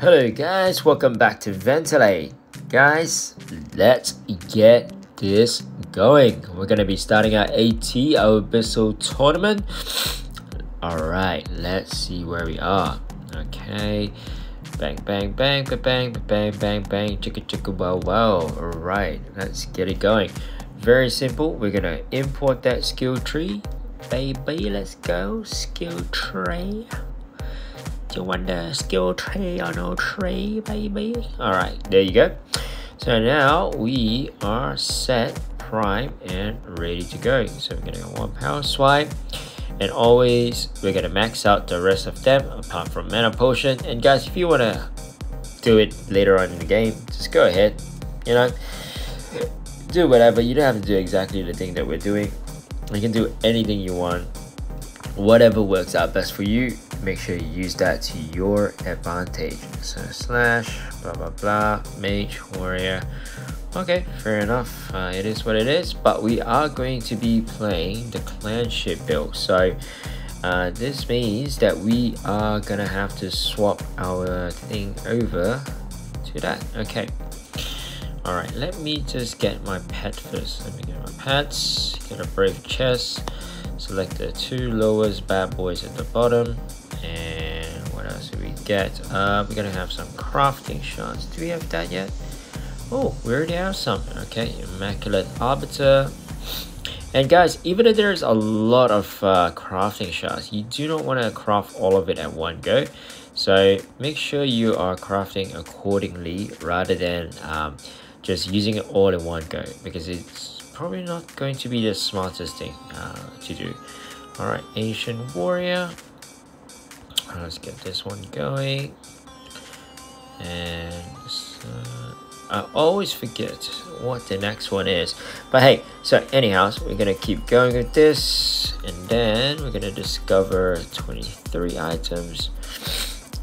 Hello guys, welcome back to Ventilate. Guys, let's get this going. We're gonna be starting our AT, our Abyssal tournament. Alright, let's see where we are. Okay. Bang, bang, bang, bang, bang, bang, bang, bang, chicka, chicka, wow, wow. Alright, let's get it going. Very simple. We're gonna import that skill tree. Baby, let's go. Skill tree. Do you want the skill tree or no tree, baby? Alright, there you go. So now we are set, prime, and ready to go. So we're gonna go one power swipe. And always, we're gonna max out the rest of them apart from mana potion. And guys, if you wanna do it later on in the game, just go ahead. You know, do whatever. You don't have to do exactly the thing that we're doing. You can do anything you want. Whatever works out best for you, make sure you use that to your advantage. So slash blah blah blah mage warrior. Okay, fair enough. Uh, it is what it is. But we are going to be playing the clanship build. So uh, this means that we are gonna have to swap our thing over to that. Okay. Alright, let me just get my pet first. Let me get my pets, get a brave chest, select the two lowest bad boys at the bottom, and what else do we get? Uh, we're gonna have some crafting shards. Do we have that yet? Oh, we already have some. Okay, Immaculate Arbiter. And guys, even if there's a lot of uh, crafting shards, you do not want to craft all of it at one go. So make sure you are crafting accordingly rather than um, just using it all in one go because it's probably not going to be the smartest thing uh, to do. Alright, Ancient Warrior. Let's get this one going. And uh, I always forget what the next one is. But hey, so anyhow, we're gonna keep going with this, and then we're gonna discover 23 items.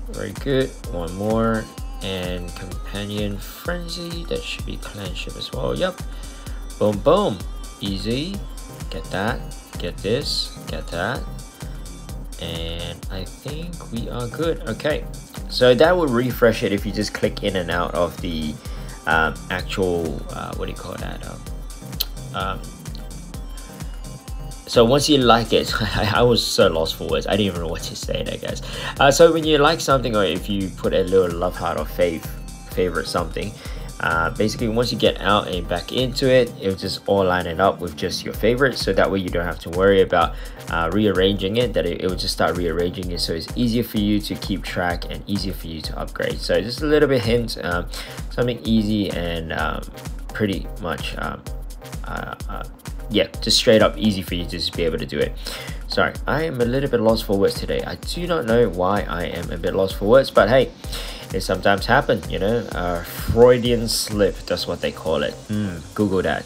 Very good. One more, and companion frenzy. That should be clanship as well. Yep. Boom, boom. Easy. Get that. Get this. Get that. And I think we are good. Okay. So that will refresh it if you just click in and out of the um, actual uh, what do you call that um, um, so once you like it I, was so lost for words I didn't even know what to say there guys uh, so when you like something or if you put a little love heart or fave favorite something uh, basically once you get out and back into it it'll just all line it up with just your favorite so that way you don't have to worry about uh, rearranging it that it, it will just start rearranging it. So it's easier for you to keep track and easier for you to upgrade. So just a little bit hint um, something easy and um, pretty much um, uh, uh, yeah just straight up easy for you to just be able to do it. Sorry I am a little bit lost for words today. I do not know why I am a bit lost for words but hey it sometimes happen you know uh, freudian slip that's what they call it. Mm, google that.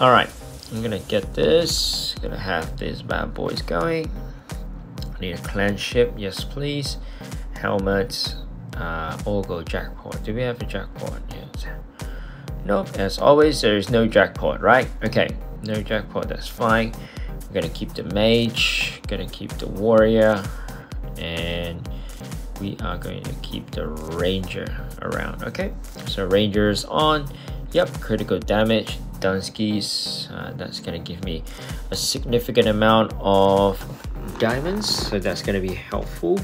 All right i'm gonna get this. Gonna have these bad boys going. I need a clan ship yes please. Helmet uh all go jackpot. Do we have a jackpot? Yes. Nope as always there is no jackpot right? Okay no jackpot that's fine. We're gonna keep the mage gonna keep the warrior and we are going to keep the ranger around okay? So rangers on. Yep critical damage. Dunskies uh, that's going to give me a significant amount of diamonds so that's going to be helpful.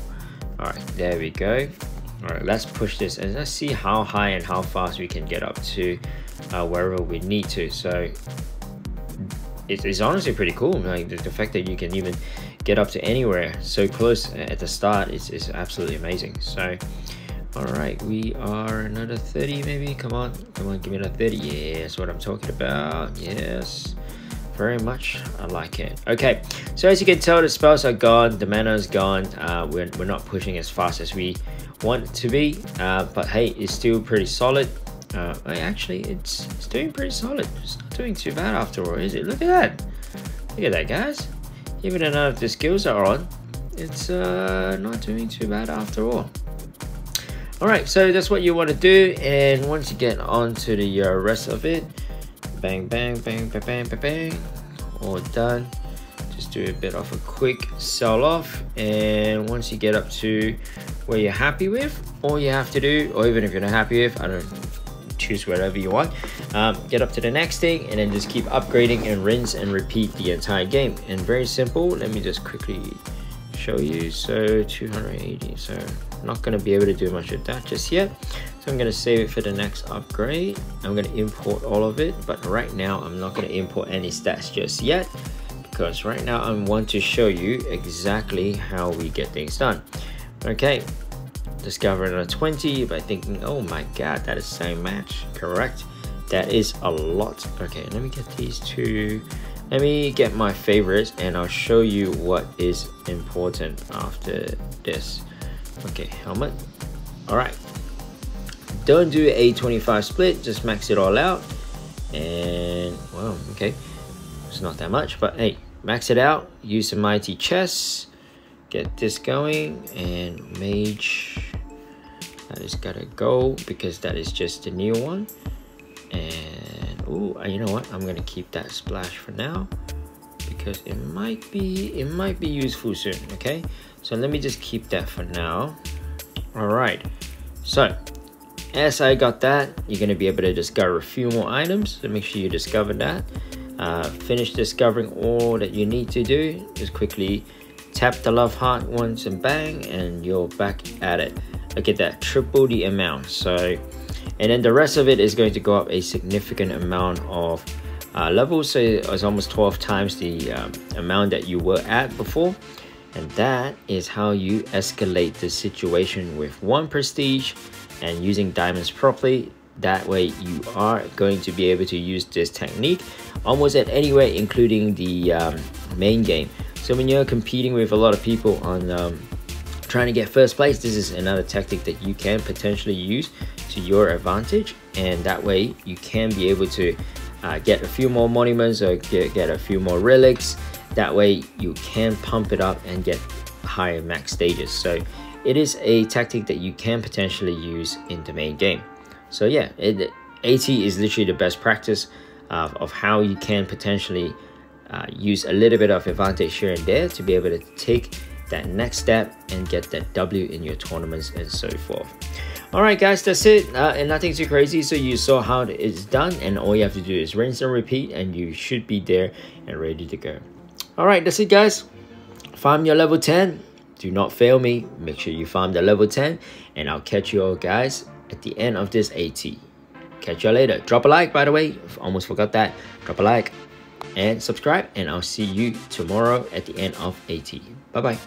All right there we go. All right let's push this and let's see how high and how fast we can get up to uh, wherever we need to. So it's, it's honestly pretty cool like the, the fact that you can even get up to anywhere so close at the start is, is absolutely amazing. So all right we are another 30 maybe? Come on come on give me another 30 yeah that's what i'm talking about. Yes. Very much i like it. Okay so as you can tell the spells are gone the mana is gone. Uh, we're, we're not pushing as fast as we want to be uh, but hey it's still pretty solid uh, actually it's, it's doing pretty solid. It's not doing too bad after all is it? Look at that. Look at that guys. Even though the skills are on, it's uh, not doing too bad after all. Alright, so that's what you want to do, and once you get onto the uh, rest of it, bang, bang, bang, bang, bang, bang, bang, all done. Just do a bit of a quick sell off, and once you get up to what you're happy with all you have to do or even if you're not happy with I don't choose whatever you want. Um, get up to the next thing and then just keep upgrading and rinse and repeat the entire game. And very simple let me just quickly show you. So 280 so not going to be able to do much of that just yet. So I'm going to save it for the next upgrade. I'm going to import all of it but right now I'm not going to import any stats just yet because right now I want to show you exactly how we get things done. Okay discovering a 20 by thinking oh my god that is same match correct. That is a lot. Okay let me get these two. Let me get my favorites and I'll show you what is important after this. Okay helmet. All right don't do a 25 split just max it all out. And well okay. It's not that much but hey max it out. Use the mighty chest get this going and mage. That is gotta go because that is just a new one. And oh you know what? I'm gonna keep that splash for now because it might be it might be useful soon okay? So let me just keep that for now. All right so as i got that you're to be able to discover a few more items so make sure you discover that. Uh, finish discovering all that you need to do just quickly tap the love heart once and bang and you're back at it. Look at that triple the amount so and then the rest of it is going to go up a significant amount of uh, levels so it's almost 12 times the um, amount that you were at before. And that is how you escalate the situation with one prestige and using diamonds properly. That way you are going to be able to use this technique almost at anywhere including the um, main game so when you're competing with a lot of people on um, trying to get first place, this is another tactic that you can potentially use to your advantage. And that way you can be able to uh, get a few more monuments or get, get a few more relics. That way you can pump it up and get higher max stages. So it is a tactic that you can potentially use in the main game. So yeah, it, AT is literally the best practice uh, of how you can potentially uh, use a little bit of advantage here and there to be able to take that next step and get that W in your tournaments and so forth. Alright guys, that's it. Uh, and nothing too crazy. So you saw how it's done and all you have to do is rinse and repeat and you should be there and ready to go. Alright, that's it guys. Farm your level 10. Do not fail me. Make sure you farm the level 10 and I'll catch you all guys at the end of this AT. Catch you all later. Drop a like by the way. Almost forgot that. Drop a like and subscribe and I'll see you tomorrow at the end of AT. Bye bye.